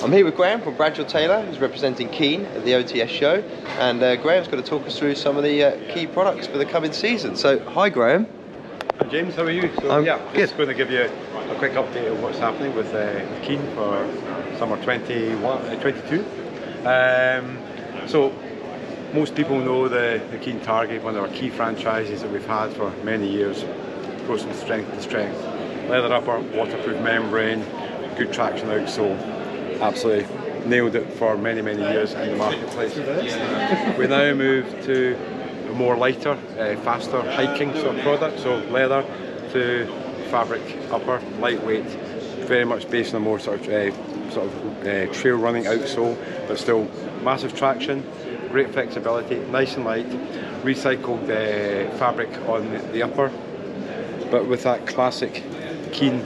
I'm here with Graham from Bradshaw Taylor, who's representing Keen at the OTS show, and uh, Graham's going to talk us through some of the uh, key products for the coming season. So, hi Graham. Hi James, how are you? So, I'm yeah, good. just going to give you a quick update of what's happening with uh, Keen for summer 21, uh, 22. Um, so, most people know the, the Keen Targhee, one of our key franchises that we've had for many years, goes from strength to strength. Leather upper, waterproof membrane, good traction outsole. Absolutely nailed it for many, many years in the marketplace. we now move to a more lighter, uh, faster hiking sort of product, so leather to fabric upper, lightweight, very much based on a more sort of uh, sort of uh, trail running outsole, but still massive traction, great flexibility, nice and light, recycled uh, fabric on the, the upper, but with that classic keen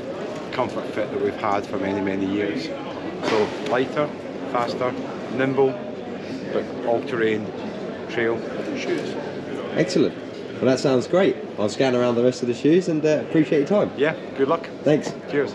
comfort fit that we've had for many, many years. So lighter, faster, nimble, but all-terrain trail shoes. Excellent. Well, that sounds great. I'll scan around the rest of the shoes and uh, appreciate your time. Yeah, good luck. Thanks. Cheers.